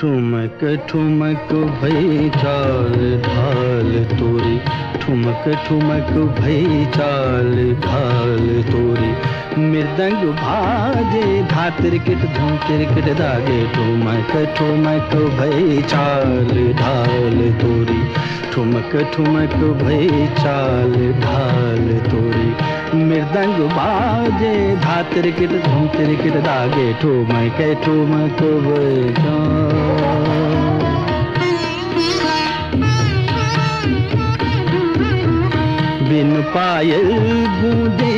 ठुमक ठुमक भई चाल, ढाल तोरी। ठुमक ठुमक भई चाल, ढाल तोरी। मृदंग भाजे धा तिरकिट धूम तिरकिट दागे। ठुमक ठुमक भई चाल, ढाल ठुमक ठुमक भई चाल ढाल तोरी। मृदंग बाजे धा तिरकिट धूम तिरकिट दागे ठुमक ठुमक भई बिन पायल गूंजे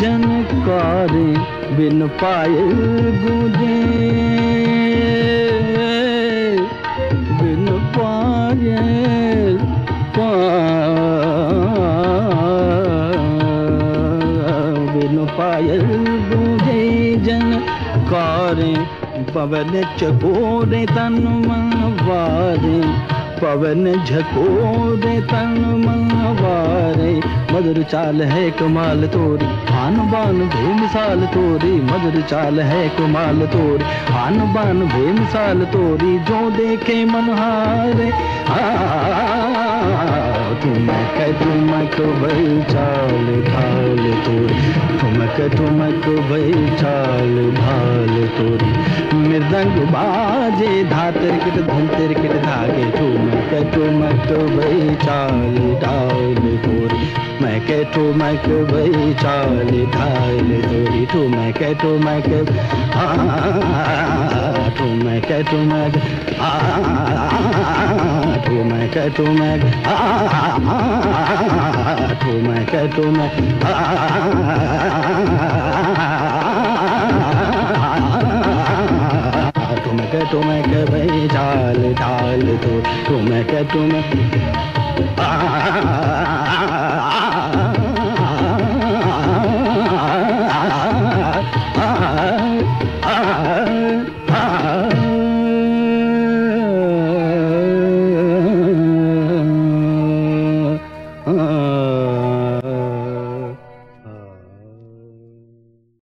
जनकार, बिन पायल गूंजे बिन पायल बिन पायल गूंजे जनकार पवन चकोरे तन वारे पवन झकोरे तन मनवारे मधुर चाल है कमाल तोरी आन बान बेमिसाल तोरी, मधुर चाल है कमाल तोरी आन बान बेमिसाल तोरी, जो देखे मनहारे ठुमक ठुमक भई चाल ढाल तोरी ठुमक ठुमक भई चाल ढाल तोरी मृदंग बाजे धा किट धन तिरकिट धागे। ठुमक ठुमक भई चाल ढाल तोरी मैं के ठुमक भई चाल ढाल तोरी ठुमक ठुमक आ ठुमक ठुमक आ ठुमक ठुमक आ ठुमक ठुमक ठुमक ठुमक भई चाल ढाल तो ठुमक ठुमक आ Uh...